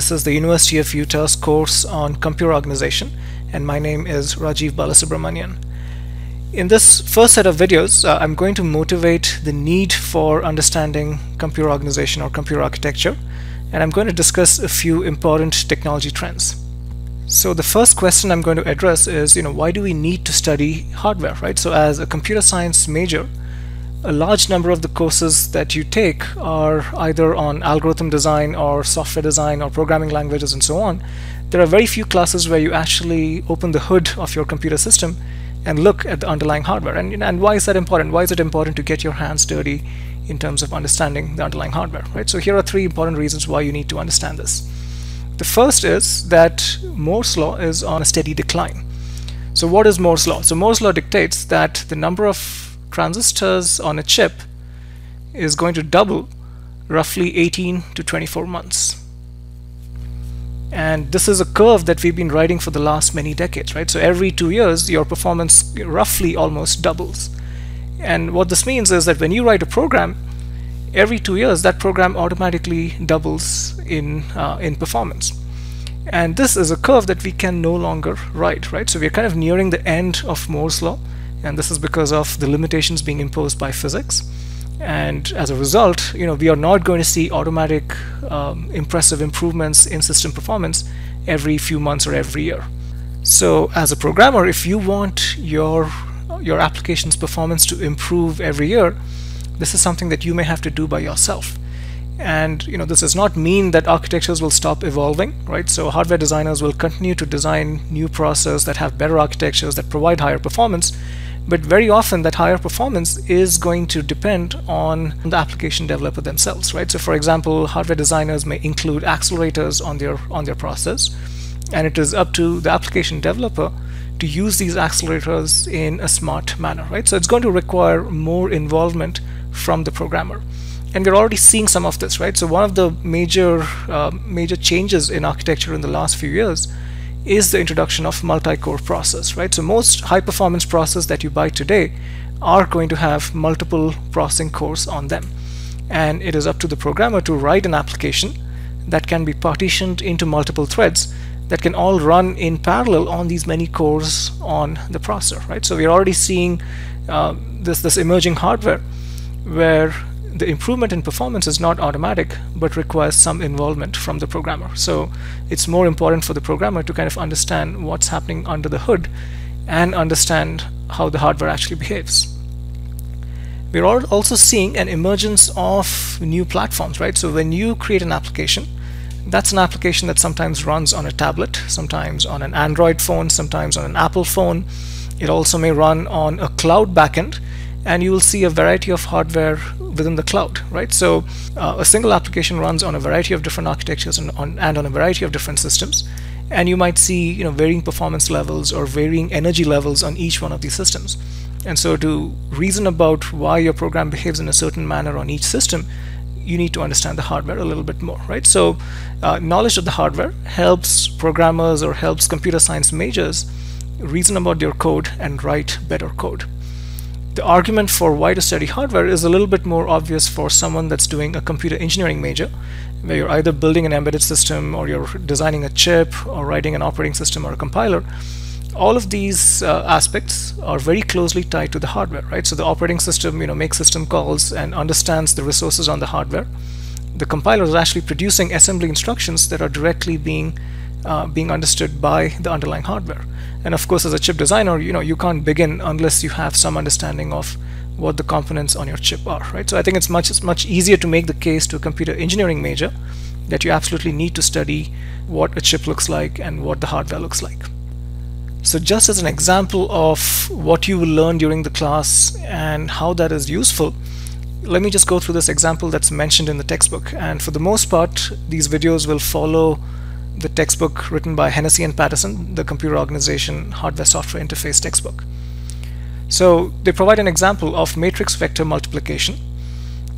This is the University of Utah's course on computer organization, and my name is Rajeev Balasubramonian. In this first set of videos, uh, I'm going to motivate the need for understanding computer organization or computer architecture, and I'm going to discuss a few important technology trends. So the first question I'm going to address is, you know, why do we need to study hardware, right? So as a computer science major, a large number of the courses that you take are either on algorithm design or software design or programming languages and so on. There are very few classes where you actually open the hood of your computer system and look at the underlying hardware. And, and why is that important? Why is it important to get your hands dirty in terms of understanding the underlying hardware, right? So here are three important reasons why you need to understand this. The first is that Moore's law is on a steady decline. So what is Moore's law? So Moore's law dictates that the number of transistors on a chip is going to double roughly 18 to 24 months. And this is a curve that we've been riding for the last many decades, right? So every two years, your performance roughly almost doubles. And what this means is that when you write a program, every two years, that program automatically doubles in, uh, in performance. And this is a curve that we can no longer write, right? So we're kind of nearing the end of Moore's law and this is because of the limitations being imposed by physics. And as a result you know we are not going to see automatic um, impressive improvements in system performance every few months or every year. So as a programmer if you want your your application's performance to improve every year this is something that you may have to do by yourself. And you know this does not mean that architectures will stop evolving right? So hardware designers will continue to design new processors that have better architectures that provide higher performance but very often that higher performance is going to depend on the application developer themselves, right? So for example, hardware designers may include accelerators on their on their process, and it is up to the application developer to use these accelerators in a smart manner, right? So it's going to require more involvement from the programmer. And we're already seeing some of this, right? So one of the major uh, major changes in architecture in the last few years is the introduction of multi-core process, right? So most high-performance processors that you buy today are going to have multiple processing cores on them. And it is up to the programmer to write an application that can be partitioned into multiple threads that can all run in parallel on these many cores on the processor, right? So we're already seeing uh, this, this emerging hardware where the improvement in performance is not automatic but requires some involvement from the programmer. So it's more important for the programmer to kind of understand what's happening under the hood and understand how the hardware actually behaves. We're also seeing an emergence of new platforms, right? So when you create an application, that's an application that sometimes runs on a tablet, sometimes on an Android phone, sometimes on an Apple phone. It also may run on a cloud backend, and you will see a variety of hardware within the cloud, right? So uh, a single application runs on a variety of different architectures and on, and on a variety of different systems. And you might see you know, varying performance levels or varying energy levels on each one of these systems. And so to reason about why your program behaves in a certain manner on each system, you need to understand the hardware a little bit more, right? So uh, knowledge of the hardware helps programmers or helps computer science majors reason about their code and write better code the argument for why to study hardware is a little bit more obvious for someone that's doing a computer engineering major, where you're either building an embedded system or you're designing a chip or writing an operating system or a compiler. All of these uh, aspects are very closely tied to the hardware, right? So the operating system, you know, makes system calls and understands the resources on the hardware. The compiler is actually producing assembly instructions that are directly being uh, being understood by the underlying hardware. And of course, as a chip designer, you know you can't begin unless you have some understanding of what the components on your chip are, right? So I think it's much it's much easier to make the case to a computer engineering major that you absolutely need to study what a chip looks like and what the hardware looks like. So just as an example of what you will learn during the class and how that is useful, let me just go through this example that's mentioned in the textbook. And for the most part, these videos will follow the textbook written by Hennessy and Patterson, the computer organization hardware software interface textbook. So they provide an example of matrix vector multiplication.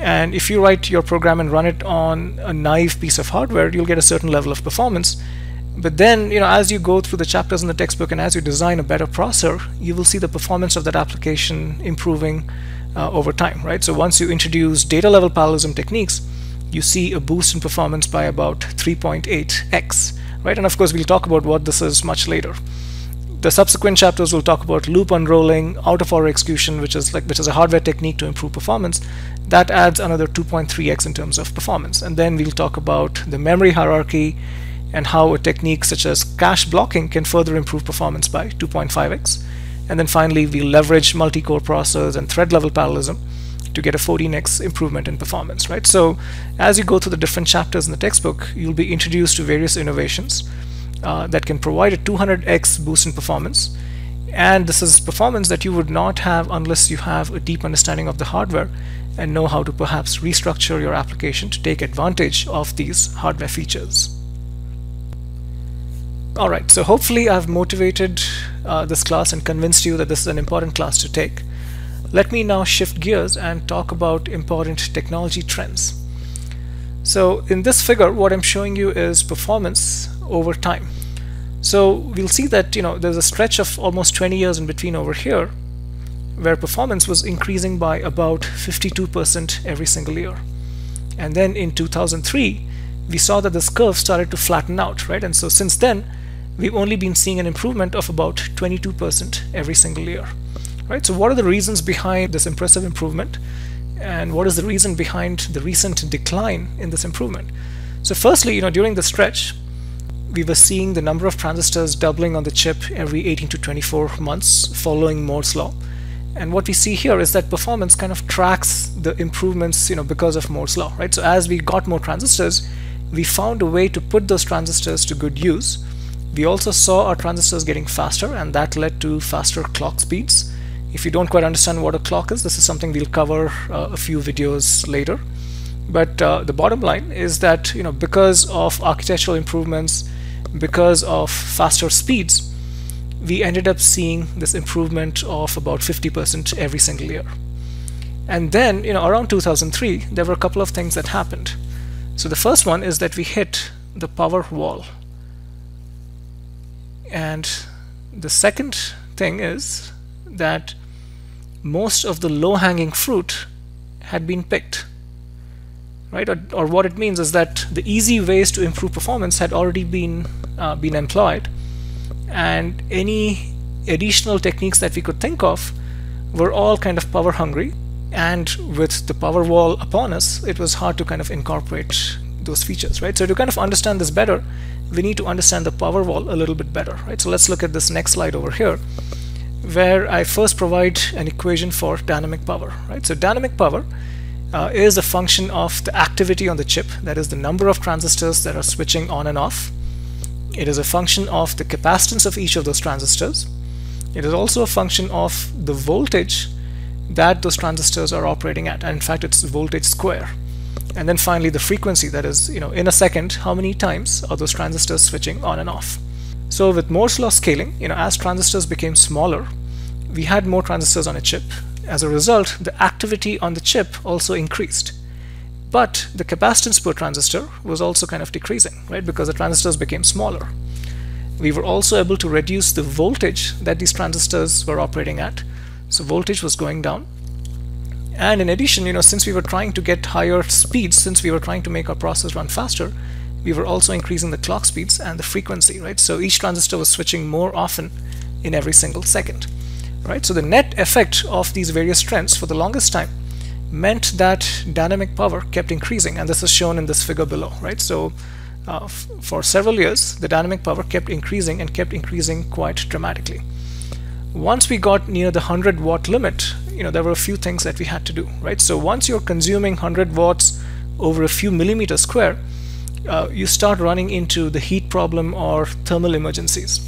And if you write your program and run it on a naive piece of hardware, you'll get a certain level of performance. But then, you know, as you go through the chapters in the textbook and as you design a better processor, you will see the performance of that application improving uh, over time, right? So once you introduce data level parallelism techniques, you see a boost in performance by about 3.8x, right? And of course, we'll talk about what this is much later. The subsequent chapters will talk about loop unrolling, out of order execution, which is like which is a hardware technique to improve performance. That adds another 2.3x in terms of performance. And then we'll talk about the memory hierarchy and how a technique such as cache blocking can further improve performance by 2.5x. And then finally, we'll leverage multi-core processors and thread level parallelism to get a 14x improvement in performance, right? So as you go through the different chapters in the textbook, you'll be introduced to various innovations uh, that can provide a 200x boost in performance. And this is performance that you would not have unless you have a deep understanding of the hardware and know how to perhaps restructure your application to take advantage of these hardware features. Alright, so hopefully I've motivated uh, this class and convinced you that this is an important class to take. Let me now shift gears and talk about important technology trends. So in this figure, what I'm showing you is performance over time. So we'll see that you know there's a stretch of almost 20 years in between over here where performance was increasing by about 52% every single year. And then in 2003, we saw that this curve started to flatten out, right? And so since then, we've only been seeing an improvement of about 22% every single year right? So what are the reasons behind this impressive improvement? And what is the reason behind the recent decline in this improvement? So firstly, you know, during the stretch, we were seeing the number of transistors doubling on the chip every 18 to 24 months following Moore's law. And what we see here is that performance kind of tracks the improvements, you know, because of Moore's law, right? So as we got more transistors, we found a way to put those transistors to good use. We also saw our transistors getting faster, and that led to faster clock speeds. If you don't quite understand what a clock is, this is something we'll cover uh, a few videos later. But uh, the bottom line is that you know because of architectural improvements, because of faster speeds, we ended up seeing this improvement of about 50% every single year. And then, you know, around 2003, there were a couple of things that happened. So the first one is that we hit the power wall. And the second thing is that most of the low-hanging fruit had been picked right? Or, or, what it means is that the easy ways to improve performance had already been uh, been employed and any additional techniques that we could think of were all kind of power hungry and with the power wall upon us it was hard to kind of incorporate those features right? So to kind of understand this better we need to understand the power wall a little bit better right? So let's look at this next slide over here where I first provide an equation for dynamic power, right? So dynamic power uh, is a function of the activity on the chip, that is the number of transistors that are switching on and off. It is a function of the capacitance of each of those transistors. It is also a function of the voltage that those transistors are operating at, and in fact it's voltage square. And then finally the frequency, that is, you know, in a second, how many times are those transistors switching on and off. So with Moore's law scaling, you know, as transistors became smaller, we had more transistors on a chip. As a result, the activity on the chip also increased. But the capacitance per transistor was also kind of decreasing, right? Because the transistors became smaller. We were also able to reduce the voltage that these transistors were operating at. So voltage was going down. And in addition, you know, since we were trying to get higher speeds, since we were trying to make our process run faster, we were also increasing the clock speeds and the frequency, right? So each transistor was switching more often in every single second, right? So the net effect of these various trends for the longest time meant that dynamic power kept increasing, and this is shown in this figure below, right? So uh, for several years, the dynamic power kept increasing and kept increasing quite dramatically. Once we got near the 100 watt limit, you know, there were a few things that we had to do, right? So once you're consuming 100 watts over a few millimeters square, uh, you start running into the heat problem or thermal emergencies.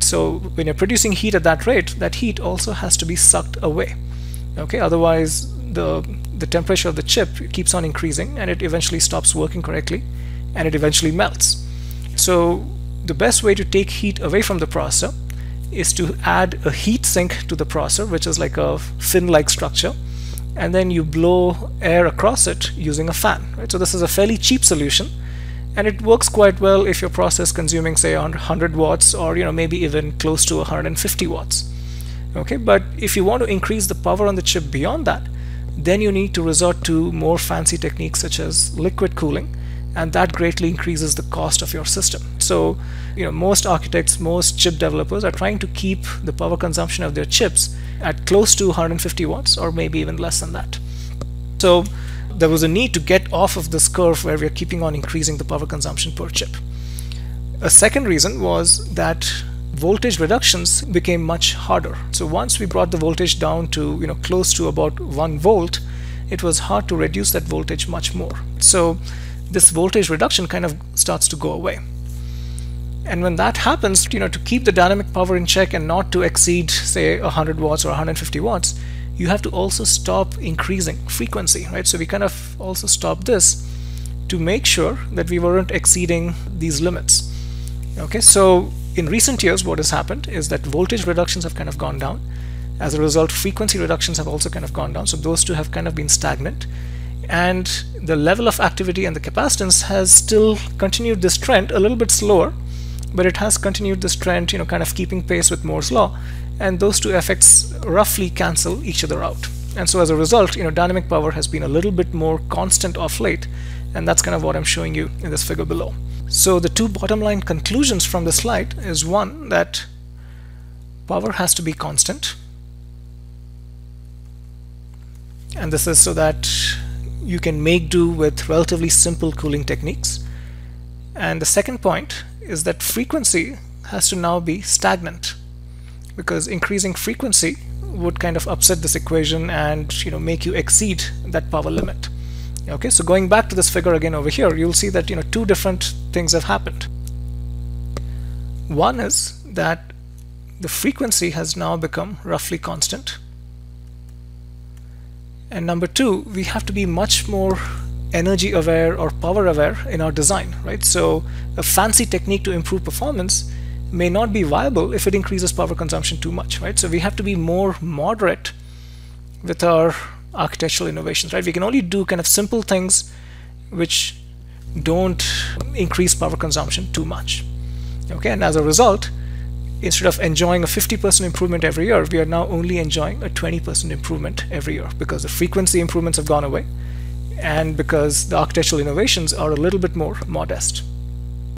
So when you're producing heat at that rate, that heat also has to be sucked away. Okay, otherwise the the temperature of the chip keeps on increasing and it eventually stops working correctly and it eventually melts. So the best way to take heat away from the processor is to add a heat sink to the processor, which is like a fin-like structure, and then you blow air across it using a fan. Right? So this is a fairly cheap solution and it works quite well if your process consuming say 100 watts or you know maybe even close to 150 watts okay but if you want to increase the power on the chip beyond that then you need to resort to more fancy techniques such as liquid cooling and that greatly increases the cost of your system. So, you know, most architects, most chip developers are trying to keep the power consumption of their chips at close to 150 watts or maybe even less than that. So, there was a need to get off of this curve where we are keeping on increasing the power consumption per chip. A second reason was that voltage reductions became much harder. So once we brought the voltage down to you know close to about 1 volt, it was hard to reduce that voltage much more. So this voltage reduction kind of starts to go away. And when that happens, you know, to keep the dynamic power in check and not to exceed, say, 100 watts or 150 watts, you have to also stop increasing frequency, right? So we kind of also stop this to make sure that we weren't exceeding these limits. Okay, so in recent years, what has happened is that voltage reductions have kind of gone down. As a result, frequency reductions have also kind of gone down. So those two have kind of been stagnant and the level of activity and the capacitance has still continued this trend a little bit slower but it has continued this trend you know kind of keeping pace with Moore's law and those two effects roughly cancel each other out. And so as a result you know dynamic power has been a little bit more constant of late and that's kind of what I'm showing you in this figure below. So the two bottom line conclusions from this slide is one that power has to be constant. And this is so that you can make do with relatively simple cooling techniques. And the second point is that frequency has to now be stagnant because increasing frequency would kind of upset this equation and you know make you exceed that power limit. Okay, so going back to this figure again over here, you'll see that you know two different things have happened. One is that the frequency has now become roughly constant and number two, we have to be much more energy aware or power aware in our design, right? So a fancy technique to improve performance may not be viable if it increases power consumption too much, right? So we have to be more moderate with our architectural innovations, right? We can only do kind of simple things which don't increase power consumption too much. Okay, and as a result, instead of enjoying a 50% improvement every year, we are now only enjoying a 20% improvement every year because the frequency improvements have gone away and because the architectural innovations are a little bit more modest.